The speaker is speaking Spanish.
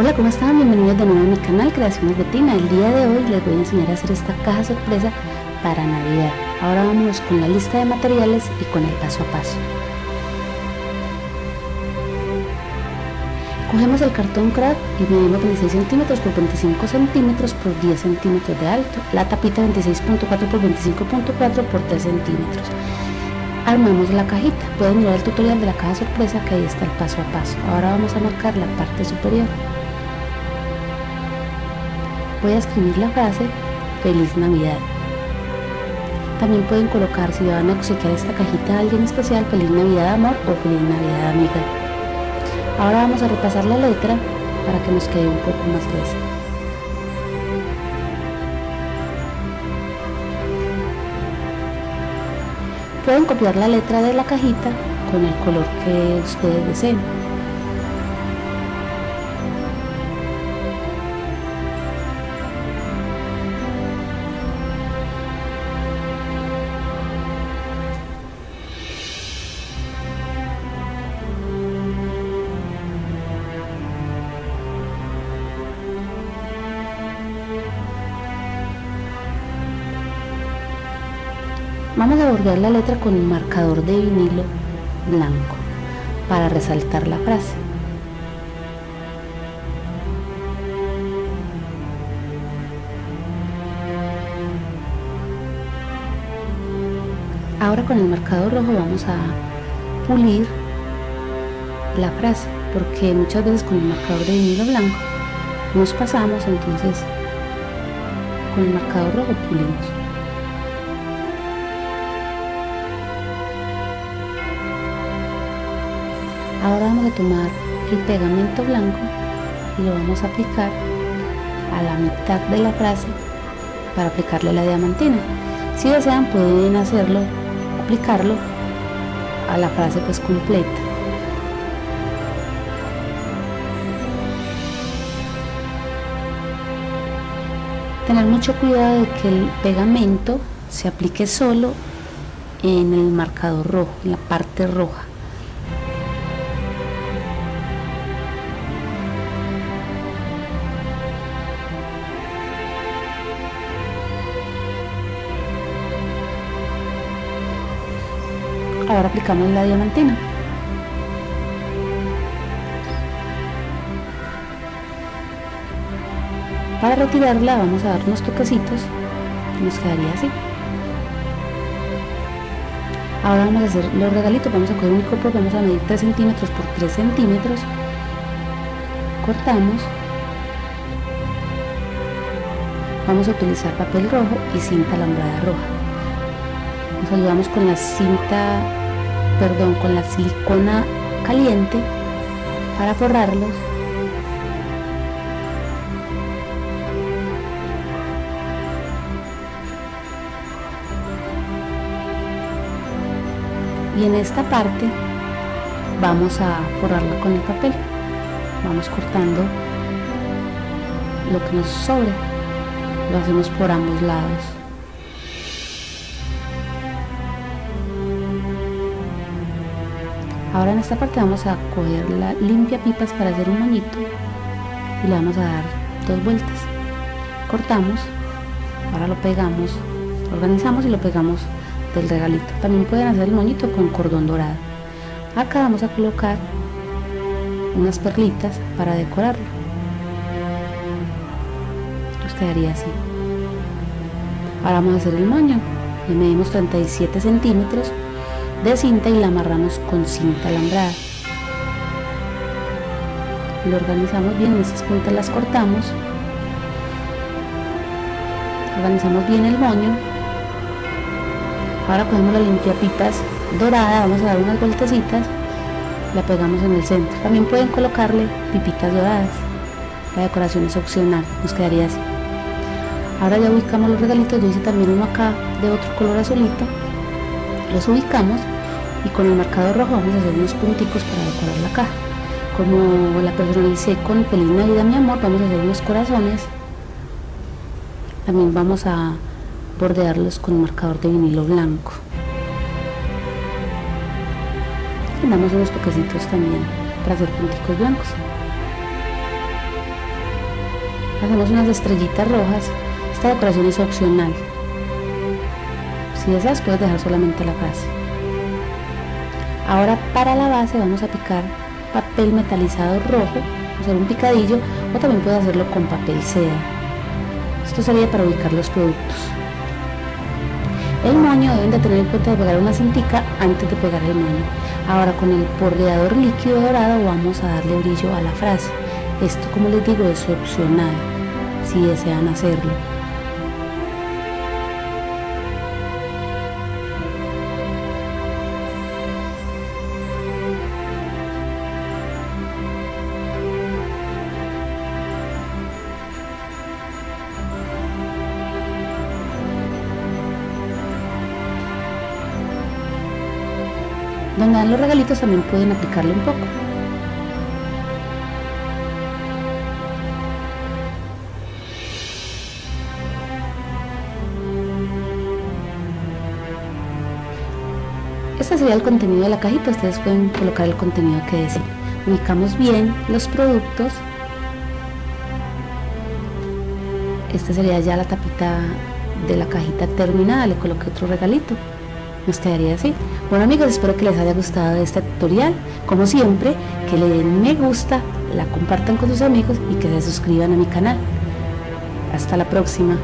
Hola, ¿cómo están? Bienvenidos de nuevo a mi canal Creaciones Betina. El día de hoy les voy a enseñar a hacer esta caja sorpresa para Navidad. Ahora vamos con la lista de materiales y con el paso a paso. Cogemos el cartón craft y medimos 26 centímetros por 25 centímetros por 10 centímetros de alto. La tapita 26.4 por 25.4 por 3 centímetros. Armamos la cajita. Pueden mirar el tutorial de la caja sorpresa que ahí está el paso a paso. Ahora vamos a marcar la parte superior. Voy a escribir la frase Feliz Navidad. También pueden colocar si van a obsequiar esta cajita a alguien especial Feliz Navidad Amor o Feliz Navidad Amiga. Ahora vamos a repasar la letra para que nos quede un poco más gruesa. Pueden copiar la letra de la cajita con el color que ustedes deseen. Vamos a bordear la letra con marcador de vinilo blanco para resaltar la frase. Ahora con el marcador rojo vamos a pulir la frase porque muchas veces con el marcador de vinilo blanco nos pasamos entonces con el marcador rojo pulimos. Ahora vamos a tomar el pegamento blanco y lo vamos a aplicar a la mitad de la frase para aplicarle la diamantina. Si desean pueden hacerlo, aplicarlo a la frase pues completa. Tener mucho cuidado de que el pegamento se aplique solo en el marcador rojo, en la parte roja. Ahora aplicamos la diamantina. Para retirarla vamos a dar unos toquecitos y nos quedaría así. Ahora vamos a hacer los regalitos vamos a coger un copo vamos a medir 3 centímetros por 3 centímetros. Cortamos. Vamos a utilizar papel rojo y cinta alambrada roja. Nos ayudamos con la cinta perdón, con la silicona caliente para forrarlos. Y en esta parte vamos a forrarla con el papel. Vamos cortando lo que nos sobre. Lo hacemos por ambos lados. Ahora en esta parte vamos a coger la limpia pipas para hacer un moñito y le vamos a dar dos vueltas. Cortamos, ahora lo pegamos, organizamos y lo pegamos del regalito. También pueden hacer el moñito con cordón dorado. Acá vamos a colocar unas perlitas para decorarlo. Nos quedaría así. Ahora vamos a hacer el moño. Le medimos 37 centímetros de cinta y la amarramos con cinta alambrada. Lo organizamos bien, esas puntas las cortamos. Organizamos bien el moño. Ahora cogemos la limpiapipas dorada, vamos a dar unas vueltecitas, la pegamos en el centro. También pueden colocarle pipitas doradas. La decoración es opcional, nos quedaría así. Ahora ya ubicamos los regalitos, yo hice también uno acá de otro color azulito los ubicamos y con el marcador rojo vamos a hacer unos punticos para decorar la caja como la personalicé con feliz navidad mi amor vamos a hacer unos corazones también vamos a bordearlos con un marcador de vinilo blanco y damos unos toquecitos también para hacer punticos blancos hacemos unas estrellitas rojas. Esta decoración es opcional. Si deseas puedes dejar solamente la frase. Ahora para la base vamos a picar papel metalizado rojo, hacer un picadillo o también puedes hacerlo con papel seda. Esto sería para ubicar los productos. El moño deben de tener en cuenta de pegar una cintica antes de pegar el moño. Ahora con el bordeador líquido dorado vamos a darle brillo a la frase. Esto como les digo es opcional si desean hacerlo. Donde dan los regalitos también pueden aplicarle un poco. Este sería el contenido de la cajita, ustedes pueden colocar el contenido que deseen. Ubicamos bien los productos. Esta sería ya la tapita de la cajita terminada, le coloqué otro regalito. Quedaría así. Bueno amigos, espero que les haya gustado este tutorial. Como siempre, que le den me gusta, la compartan con sus amigos y que se suscriban a mi canal. Hasta la próxima.